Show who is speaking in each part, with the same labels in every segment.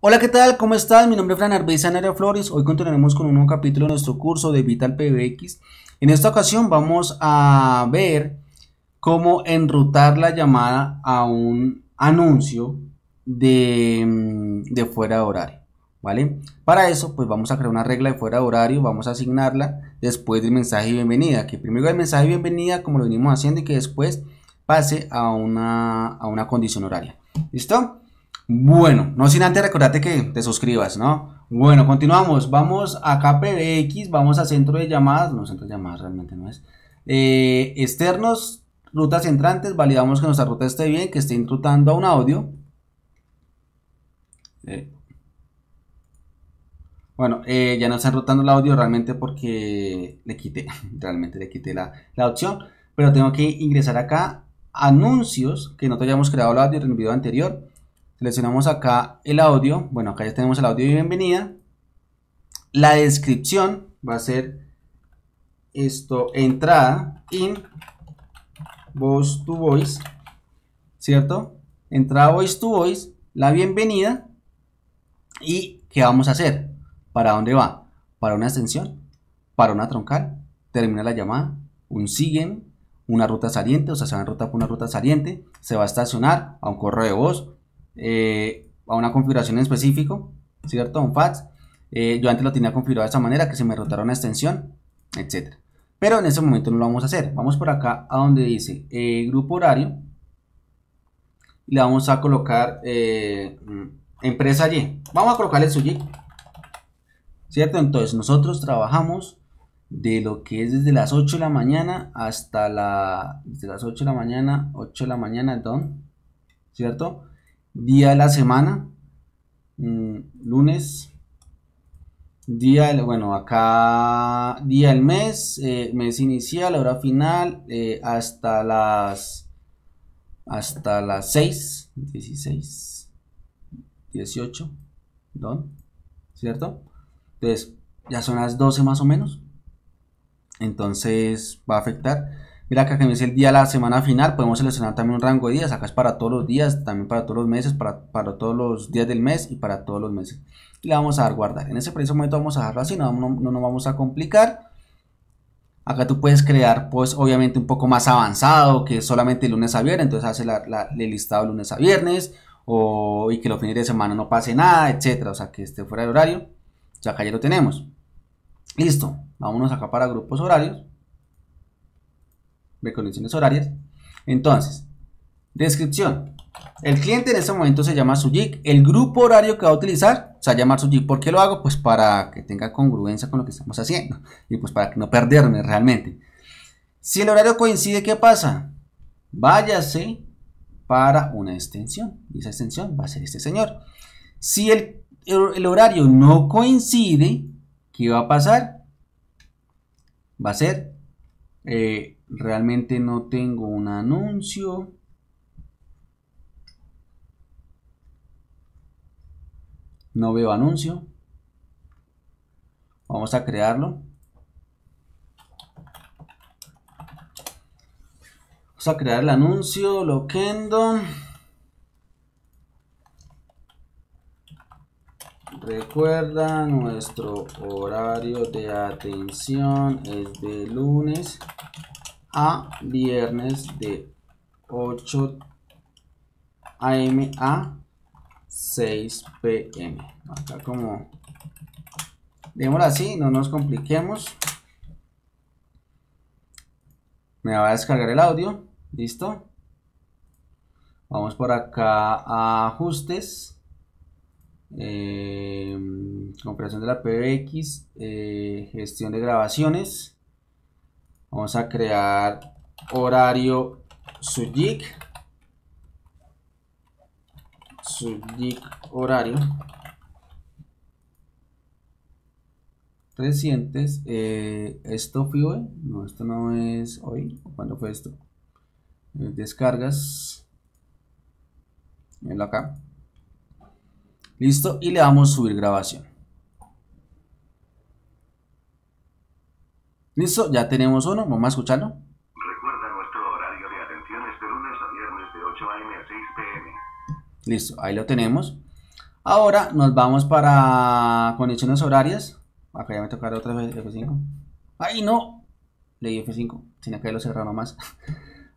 Speaker 1: Hola, ¿qué tal? ¿Cómo estás? Mi nombre es Fran Arbeiza Flores. Hoy continuaremos con un nuevo capítulo de nuestro curso de Vital PBX. En esta ocasión vamos a ver cómo enrutar la llamada a un anuncio de, mm, de fuera de horario. ¿Vale? Para eso, pues vamos a crear una regla de fuera de horario, vamos a asignarla después del mensaje de bienvenida, que primero el mensaje de bienvenida, como lo venimos haciendo, y que después pase a una, a una condición horaria. ¿Listo? Bueno, no sin antes recordarte que te suscribas, ¿no? Bueno, continuamos. Vamos a KPBX, vamos a centro de llamadas. No, centro de llamadas realmente no es. Eh, externos, rutas entrantes. Validamos que nuestra ruta esté bien, que esté enrutando a un audio. Eh, bueno, eh, ya no está enrutando el audio realmente porque le quité, realmente le quité la, la opción. Pero tengo que ingresar acá anuncios que no te hayamos creado el audio en el video anterior Seleccionamos acá el audio. Bueno, acá ya tenemos el audio de bienvenida. La descripción va a ser esto, entrada, in, voice to voice, ¿cierto? Entrada voice to voice, la bienvenida y ¿qué vamos a hacer? ¿Para dónde va? ¿Para una extensión? ¿Para una troncal? Termina la llamada, un siguen, una ruta saliente, o sea, se va a ruta por una ruta saliente, se va a estacionar a un correo de voz, eh, a una configuración en específico, ¿cierto? Un fax. Eh, yo antes lo tenía configurado de esta manera, que se me rotara una extensión, etc. Pero en ese momento no lo vamos a hacer. Vamos por acá a donde dice eh, grupo horario. Y le vamos a colocar empresa Y. Vamos a colocarle su Y. ¿Cierto? Entonces nosotros trabajamos de lo que es desde las 8 de la mañana hasta la... Las 8 de la mañana, 8 de la mañana, don, ¿cierto? Día de la semana, mm, lunes, día, bueno, acá día del mes, eh, mes inicial, hora final, eh, hasta las, hasta las 6, 16, 18, ¿don? ¿Cierto? Entonces, ya son las 12 más o menos. Entonces, va a afectar. Mira acá que me dice el día de la semana final, podemos seleccionar también un rango de días, acá es para todos los días, también para todos los meses, para, para todos los días del mes y para todos los meses. Y le vamos a dar guardar. En ese preciso momento vamos a dejarlo así, no, no, nos vamos a complicar. Acá tú puedes crear, pues obviamente un poco más avanzado, que solamente lunes a viernes, entonces hace la, el listado lunes a viernes, o, y que los fines de semana no pase nada, etcétera, o sea que esté fuera de horario. Ya acá ya lo tenemos. Listo, vámonos acá para grupos horarios de condiciones horarias. Entonces, descripción. El cliente en este momento se llama Sujik. El grupo horario que va a utilizar se va a llamar Sujik. ¿Por qué lo hago? Pues para que tenga congruencia con lo que estamos haciendo. Y pues para no perderme realmente. Si el horario coincide, ¿qué pasa? Váyase para una extensión. Y esa extensión va a ser este señor. Si el, el horario no coincide, ¿qué va a pasar? Va a ser eh, realmente no tengo un anuncio. No veo anuncio. Vamos a crearlo. Vamos a crear el anuncio, loquendo. Recuerda, nuestro horario de atención es de lunes a viernes de 8 am a 6 pm. Acá como, démoslo así, no nos compliquemos. Me va a descargar el audio, listo. Vamos por acá a ajustes. Eh, comparación de la PBX, eh, gestión de grabaciones. Vamos a crear horario Sujik. Sujik horario. Recientes. Eh, ¿Esto fue hoy? No, esto no es hoy. ¿Cuándo fue esto? Eh, descargas. Venlo acá. Listo. Y le damos subir grabación. Listo, ya tenemos uno, vamos a escucharlo.
Speaker 2: Recuerda nuestro horario de atención es de lunes a viernes de 8 a.m. a 6 p.m.
Speaker 1: Listo, ahí lo tenemos. Ahora nos vamos para condiciones horarias. Acá ya me tocará otra vez F5. ¡Ay, no! Leí F5, sin que lo cerrado nomás.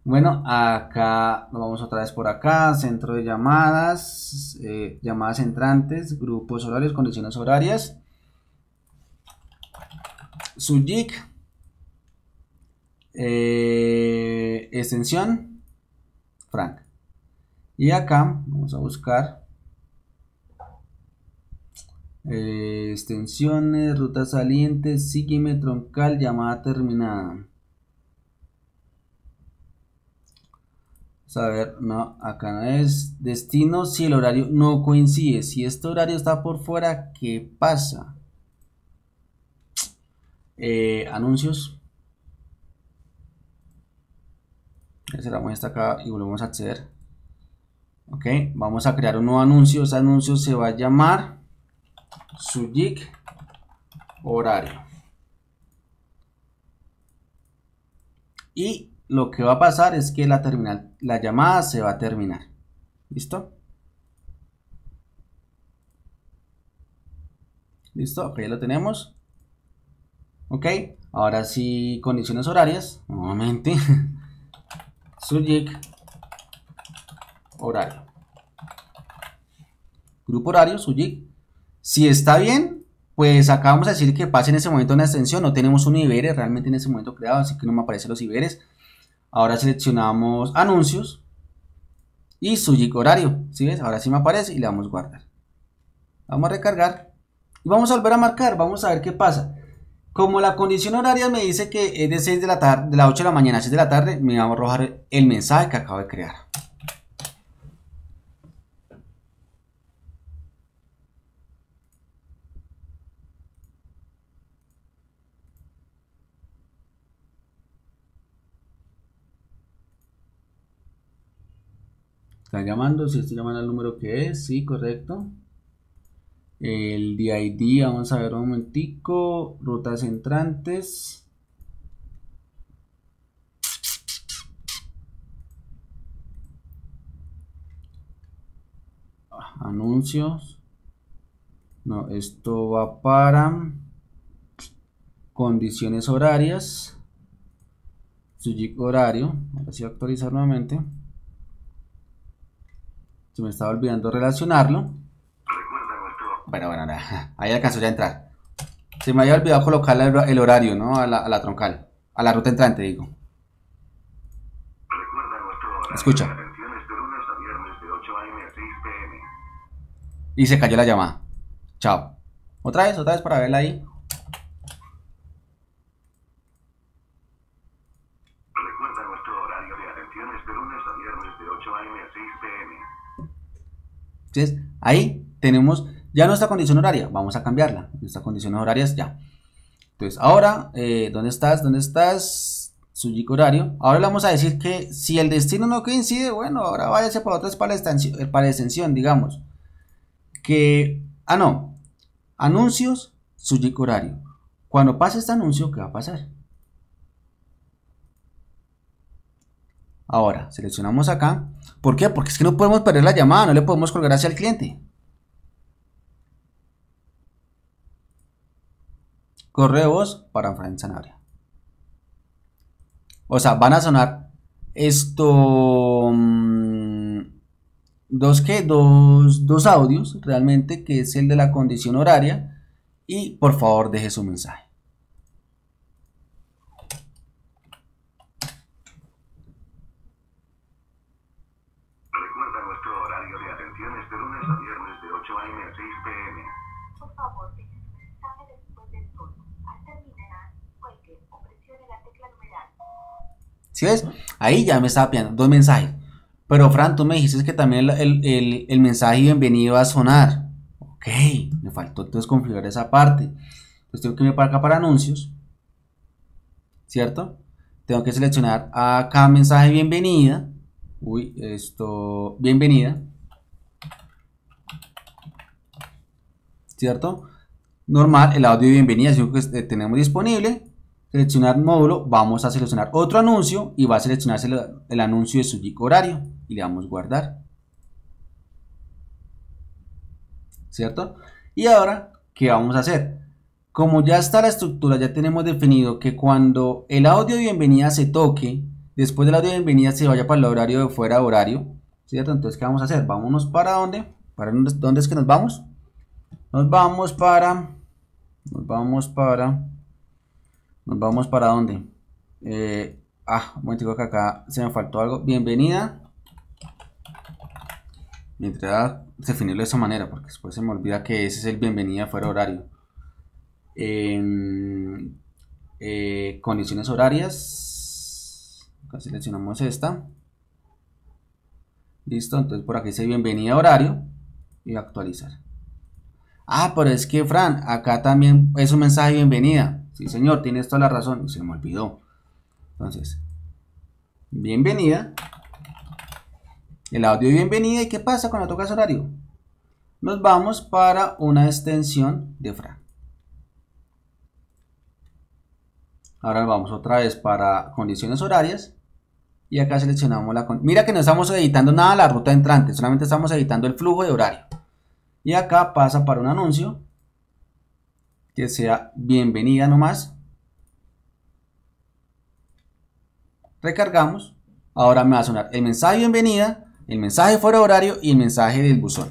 Speaker 1: Bueno, acá nos vamos otra vez por acá, centro de llamadas, eh, llamadas entrantes, grupos horarios, condiciones horarias. Sujik, eh, extensión, Frank. Y acá vamos a buscar eh, extensiones, rutas salientes, sígueme troncal, llamada terminada. a ver, no, acá no es destino si el horario no coincide. Si este horario está por fuera, ¿qué pasa? Eh, anuncios. Cerramos esta acá y volvemos a acceder. Ok, vamos a crear un nuevo anuncio. Ese anuncio se va a llamar Sujik Horario. Y lo que va a pasar es que la, terminal, la llamada se va a terminar. ¿Listo? ¿Listo? Ok, ya lo tenemos. Ok, ahora sí, condiciones horarias. Nuevamente. Subject. Horario. Grupo horario, subject. Si está bien, pues acá vamos a decir que pase en ese momento una extensión. No tenemos un IBR realmente en ese momento creado, así que no me aparecen los IBRs. Ahora seleccionamos anuncios y su horario. ¿Sí ves? Ahora sí me aparece y le damos guardar. Vamos a recargar y vamos a volver a marcar. Vamos a ver qué pasa. Como la condición horaria me dice que es de 6 de la tarde, de las 8 de la mañana a 6 de la tarde, me va a arrojar el mensaje que acabo de crear. Está llamando, si estoy llamando al número que es, sí, correcto. El DID, vamos a ver un momentico. Rutas entrantes. Anuncios. No, esto va para condiciones horarias. Su horario. Ahora sí actualizar nuevamente. Se me estaba olvidando relacionarlo. Bueno, bueno, ahí alcanzó ya a entrar. Se me había olvidado colocar el horario, ¿no? A la, troncal. A la ruta entrante, digo. Escucha. Y se cayó la llamada. Chao. Otra vez, otra vez para verla ahí. Entonces, ahí tenemos ya nuestra condición horaria. Vamos a cambiarla. Nuestra condición horaria es ya. Entonces, ahora, eh, ¿dónde estás? ¿Dónde estás? Su horario. Ahora le vamos a decir que si el destino no coincide, bueno, ahora váyase para otra para eh, para extensión digamos. Que, ah, no. Anuncios, su horario. Cuando pase este anuncio, ¿qué va a pasar? Ahora, seleccionamos acá. ¿Por qué? Porque es que no podemos perder la llamada, no le podemos colgar hacia el cliente. Correos para Fran Sanabria. O sea, van a sonar esto... Mm, dos que dos, dos audios realmente, que es el de la condición horaria. Y por favor deje su mensaje. Ahí ya me estaba pidiendo dos mensajes. Pero Fran, tú me dijiste que también el, mensaje bienvenido va a sonar. Ok, me faltó entonces configurar esa parte. Entonces tengo que irme para acá para anuncios. ¿Cierto? Tengo que seleccionar acá mensaje bienvenida. Uy, esto, bienvenida. ¿Cierto? Normal, el audio de bienvenida que tenemos disponible seleccionar módulo, vamos a seleccionar otro anuncio y va a seleccionarse el, anuncio de su horario y le damos guardar. ¿cierto? Y ahora, ¿qué vamos a hacer? Como ya está la estructura, ya tenemos definido que cuando el audio de bienvenida se toque, después del audio de bienvenida se vaya para el horario de fuera de horario, ¿cierto? Entonces, ¿qué vamos a hacer? Vámonos para dónde? ¿Para dónde, dónde es que nos vamos? Nos vamos para... Nos vamos para... Nos vamos para dónde? Eh, ah, un momento que acá se me faltó algo. Bienvenida. Mientras definirlo de esa manera, porque después se me olvida que ese es el bienvenida fuera horario. Eh, condiciones horarias. Acá seleccionamos esta. Listo, entonces por aquí dice bienvenida horario y actualizar. Ah, pero es que Fran, acá también es un mensaje de bienvenida. Sí, señor, tienes toda la razón. Se me olvidó. Entonces, bienvenida. El audio bienvenida. ¿Y qué pasa cuando tocas horario? Nos vamos para una extensión de Fran. Ahora vamos otra vez para condiciones horarias. Y acá seleccionamos la... Mira que no estamos editando nada la ruta entrante. Solamente estamos editando el flujo de horario. Y acá pasa para un anuncio. Que sea bienvenida nomás. Recargamos. Ahora me va a sonar el mensaje bienvenida, el mensaje fuera de horario y el mensaje del buzón.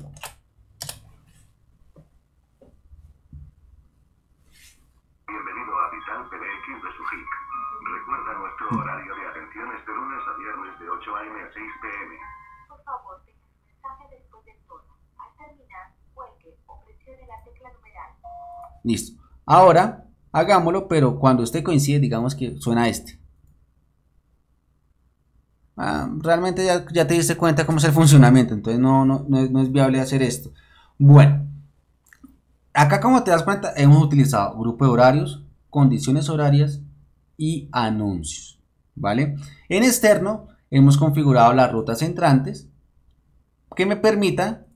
Speaker 2: Bienvenido a Vital de. Recuerda nuestro horario de atención es de lunes a viernes de 8 a.m. a 6 p.m.
Speaker 3: Por favor, deje su mensaje después del tono. Al terminar, cuelgue o presione la tecla numeral.
Speaker 1: Listo. Ahora hagámoslo, pero cuando usted coincide, digamos que suena este. Ah, realmente ya, ya, te diste cuenta cómo es el funcionamiento, entonces no, no, no, es, no es viable hacer esto. Bueno, acá como te das cuenta, hemos utilizado grupo de horarios, condiciones horarias y anuncios, ¿vale? En externo hemos configurado las rutas entrantes que me permita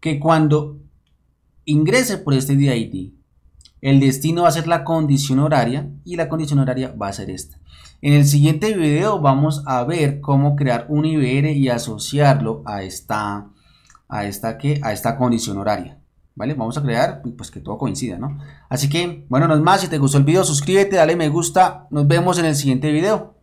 Speaker 1: que cuando ingrese por este DID, el destino va a ser la condición horaria y la condición horaria va a ser esta. En el siguiente video vamos a ver cómo crear un IBR y asociarlo a esta, a esta, a esta condición horaria. ¿Vale? Vamos a crear, pues que todo coincida, ¿no? Así que, bueno, no es más, si te gustó el video, suscríbete, dale me gusta, nos vemos en el siguiente video.